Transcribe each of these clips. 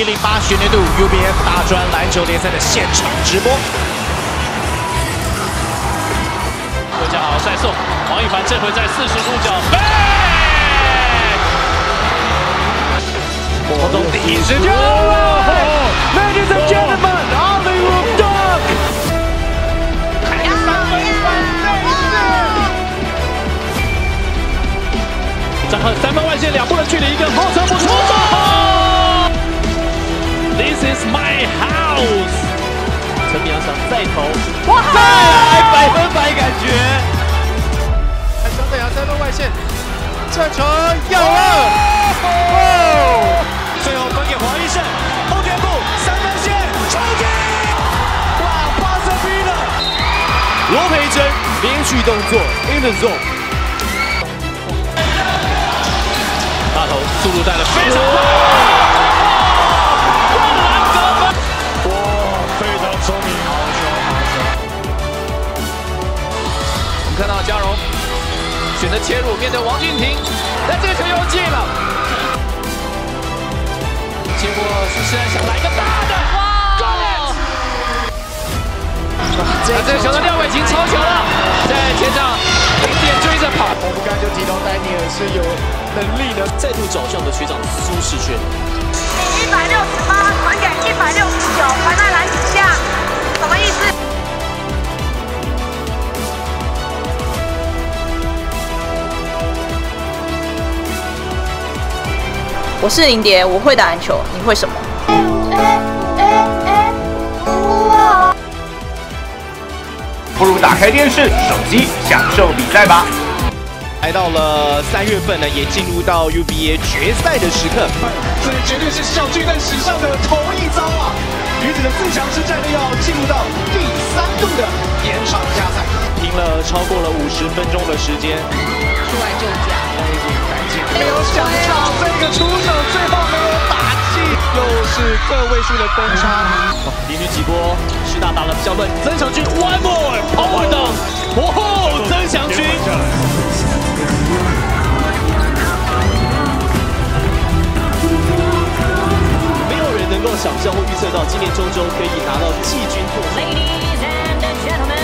一零八学年度 UBF 大专篮球联赛的现场直播。国家好，赛送王一凡这回在四十度角，活动第一时间，Ladies and gentlemen，Hollywood Dunk，张翰三分外线两步的距离，一个后撤步出手。This is my house。陈明阳想再投，哇，再来百分百感觉。张德阳三分外线，这球有了，哦，最后分给黄医生，后天步三分线冲击，哇，巴塞逼了，罗培珍连续动作 in the zone。大头速度带的非常快，选择切入，面对王俊廷，但这个球又进了。结果苏世安想来一个大的，哇！这个球的廖伟霆超球了，在前场零点追着跑。我们刚才就提到丹尼尔是有能力的，再度找向的学长苏世轩，一百六十八传给一百六十九，传在篮我是林蝶，我会打篮球，你会什么？不如打开电视、手机，享受比赛吧。来到了三月份呢，也进入到 UBA 决赛的时刻。这绝对是小巨蛋史上的头一遭啊！女子的四强之战呢，要进入到第三度的延长加赛，拼了超过了五十分钟的时间，出来就讲，没有想到这个是个位数的分差。连续几波师大打得比较乱，曾祥军 one more power down，哦，曾祥军。没有人能够想象或预测到今年中州可以拿到季军获胜。Ladies and gentlemen,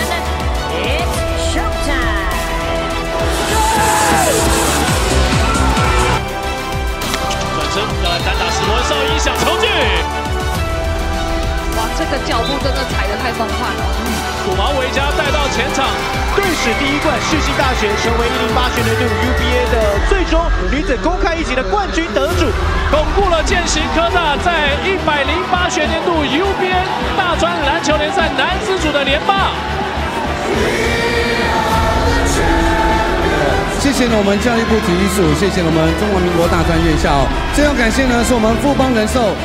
个脚步真的踩得太疯快了。土毛维加带到前场，队史第一冠世新大学成为一零八学年度 UBA 的最终女子公开一级的冠军得主。巩固了践行科大在一百零八学年度 UBA 大专篮球联赛男子组的连霸。谢谢呢我们教育部体育署，谢谢我们中华民国大专院校，最后感谢呢是我们富邦人寿